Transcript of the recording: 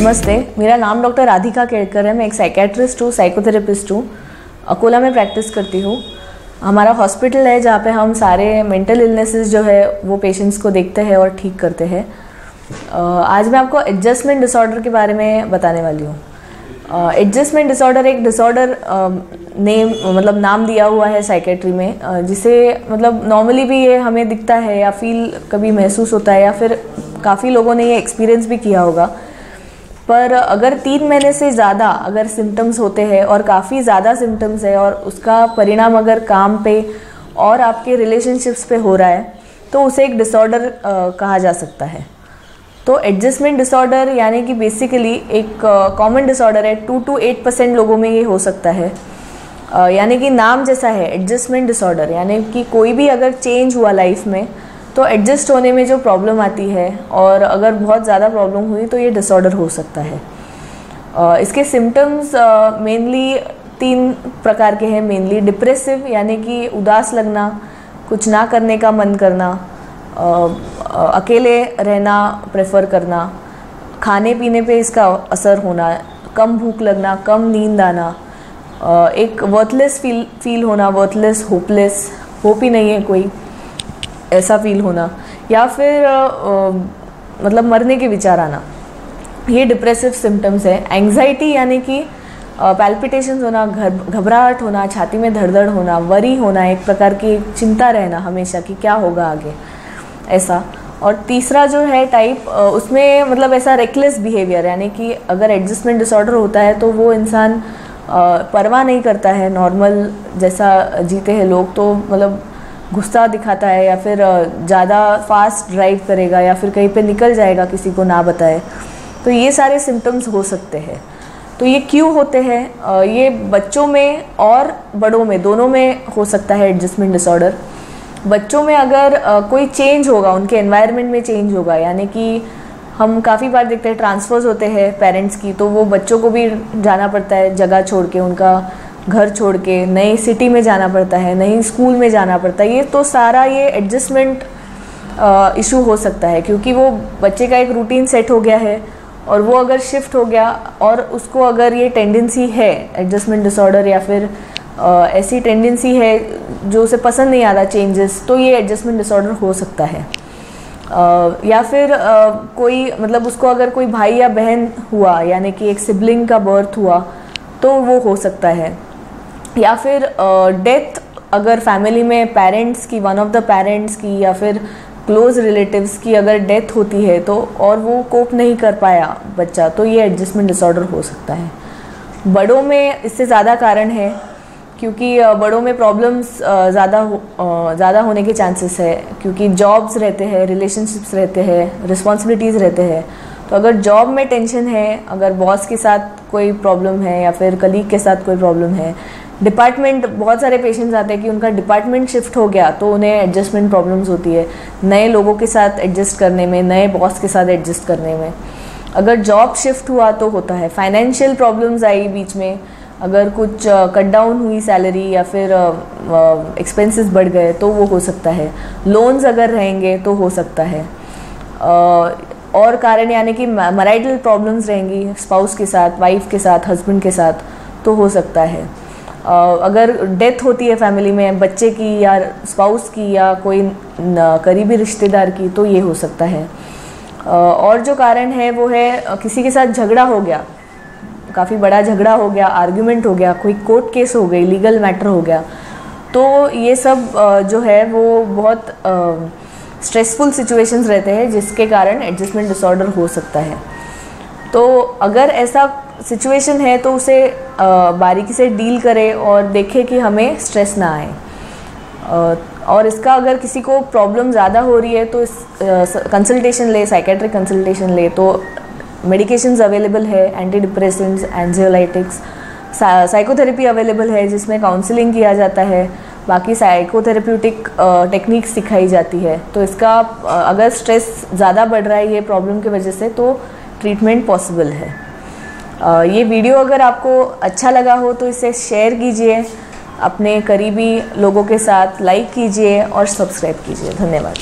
नमस्ते, मेरा नाम डॉक्टर राधिका केड़कर है, मैं एक साइकेट्रिस्ट हूँ साइकोथेरेपिस्ट हूँ, अकोला में प्रैक्टिस करती हूँ। हमारा हॉस्पिटल है जहाँ पे हम सारे मेंटल इलनेसेस जो है, वो पेशेंट्स को देखते हैं और ठीक करते हैं। आज मैं आपको एडजस्टमेंट डिसऑर्डर के बारे में बताने वाली हूँ। एडजस्टमेंट डिसऑर्डर एक डिसऑर्डर नेम मतलब नाम दिया हुआ है साइकेट्री में जिसे मतलब नॉर्मली भी ये हमें दिखता है या फील कभी महसूस होता है या फिर काफ़ी लोगों ने ये एक्सपीरियंस भी किया होगा। पर अगर तीन महीने से ज़्यादा अगर सिम्टम्स होते हैं और काफ़ी ज़्यादा सिम्टम्स है और उसका परिणाम अगर काम पे और आपके रिलेशनशिप्स पे हो रहा है तो उसे एक डिसऑर्डर कहा जा सकता है। तो एडजस्टमेंट डिसऑर्डर यानी कि बेसिकली एक कॉमन डिसऑर्डर है टू टू एट परसेंट लोगों में ये हो सकता है। यानी कि नाम जैसा है एडजस्टमेंट डिसऑर्डर यानी कि कोई भी अगर चेंज हुआ लाइफ में तो एडजस्ट होने में जो प्रॉब्लम आती है और अगर बहुत ज़्यादा प्रॉब्लम हुई तो ये डिसऑर्डर हो सकता है। इसके सिम्टम्स मेनली तीन प्रकार के हैं मेनली डिप्रेसिव यानी कि उदास लगना, कुछ ना करने का मन करना अकेले रहना प्रेफर करना, खाने पीने पे इसका असर होना, कम भूख लगना, कम नींद आना एक वर्थलेस फील फील होना वर्थलेस होपलेस होप ही नहीं है कोई। ऐसा फील होना या फिर आ, आ, मतलब मरने के विचार आना ये डिप्रेसिव सिम्टम्स है। एंग्जाइटी यानी कि पैल्पिटेशन होना घबराहट होना छाती में धड़धड़ होना वरी होना एक प्रकार की चिंता रहना हमेशा कि क्या होगा आगे ऐसा। और तीसरा जो है टाइप उसमें मतलब ऐसा रेकलेस बिहेवियर यानी कि अगर एडजस्टमेंट डिसऑर्डर होता है तो वो इंसान परवाह नहीं करता है। नॉर्मल जैसा जीते हैं लोग तो मतलब गुस्सा दिखाता है या फिर ज़्यादा फास्ट ड्राइव करेगा या फिर कहीं पे निकल जाएगा किसी को ना बताए तो ये सारे सिम्टम्स हो सकते हैं। तो ये क्यों होते हैं? ये बच्चों में और बड़ों में, दोनों में हो सकता है एडजस्टमेंट डिसऑर्डर बच्चों में अगर कोई चेंज होगा, उनके एनवायरनमेंट में चेंज होगा, यानी कि हम काफ़ी बार देखते हैं ट्रांसफर्स होते हैं पेरेंट्स की तो वो बच्चों को भी जाना पड़ता है जगह छोड़ के, उनका घर छोड़ के नई सिटी में जाना पड़ता है नई स्कूल में जाना पड़ता है ये तो सारा ये एडजस्टमेंट इशू हो सकता है क्योंकि वो बच्चे का एक रूटीन सेट हो गया है और वो अगर शिफ्ट हो गया और उसको अगर ये टेंडेंसी है एडजस्टमेंट डिसऑर्डर या फिर ऐसी टेंडेंसी है जो उसे पसंद नहीं आता चेंजेस तो ये एडजस्टमेंट डिसऑर्डर हो सकता है। uh, या फिर uh, कोई मतलब उसको अगर कोई भाई या बहन हुआ यानी कि एक सिबलिंग का बर्थ हुआ तो वो हो सकता है। या फिर डेथ अगर फैमिली में पेरेंट्स की वन ऑफ़ द पेरेंट्स की या फिर क्लोज रिलेटिव्स की अगर डेथ होती है तो और वो कोप नहीं कर पाया बच्चा तो ये एडजस्टमेंट डिसऑर्डर हो सकता है। बड़ों में इससे ज़्यादा कारण है क्योंकि बड़ों में प्रॉब्लम्स ज़्यादा हो, ज़्यादा होने के चांसेस है क्योंकि जॉब्स रहते हैं रिलेशनशिप्स रहते हैं रिस्पॉन्सिबिलिटीज़ रहते हैं। तो अगर जॉब में टेंशन है अगर बॉस के साथ कोई प्रॉब्लम है या फिर कलीग के साथ कोई प्रॉब्लम है डिपार्टमेंट बहुत सारे पेशेंट्स आते हैं कि उनका डिपार्टमेंट शिफ्ट हो गया तो उन्हें एडजस्टमेंट प्रॉब्लम्स होती है। नए लोगों के साथ एडजस्ट करने में नए बॉस के साथ एडजस्ट करने में। अगर जॉब शिफ्ट हुआ तो होता है। फाइनेंशियल प्रॉब्लम्स आई बीच में। अगर कुछ कट uh, डाउन हुई सैलरी या फिर एक्सपेंसेस बढ़ गए तो वो हो सकता है। लोन्स अगर रहेंगे तो हो सकता है। और कारण यानी कि मराइटल प्रॉब्लम्स रहेंगी स्पाउस के साथ वाइफ के साथ हस्बैंड के साथ तो हो सकता है। अगर डेथ होती है फैमिली में, बच्चे की या स्पाउस की या कोई करीबी रिश्तेदार की तो ये हो सकता है। और जो कारण है, वो है किसी के साथ झगड़ा हो गया, काफ़ी बड़ा झगड़ा हो गया आर्ग्यूमेंट हो गया, कोई कोर्ट केस हो गई लीगल मैटर हो गया तो ये सब जो है, वो बहुत स्ट्रेसफुल सिचुएशंस रहते हैं, जिसके कारण एडजस्टमेंट डिसऑर्डर हो सकता है। तो अगर ऐसा सिचुएशन है तो उसे बारीकी से डील करें और देखें कि हमें स्ट्रेस ना आए। और इसका अगर किसी को प्रॉब्लम ज़्यादा हो रही है तो इस कंसल्टेशन ले साइकेट्रिक कंसल्टेशन ले तो मेडिकेशंस अवेलेबल है anti depressants anxiolytics psychotherapy available है, जिसमें काउंसलिंग किया जाता है। बाकी साइकोथेरेप्यूटिक टेक्निक सिखाई जाती है। तो इसका अगर स्ट्रेस ज़्यादा बढ़ रहा है, ये प्रॉब्लम की वजह से तो ट्रीटमेंट पॉसिबल है। ये वीडियो अगर आपको अच्छा लगा हो तो इसे शेयर कीजिए, अपने करीबी लोगों के साथ लाइक कीजिए और सब्सक्राइब कीजिए। धन्यवाद।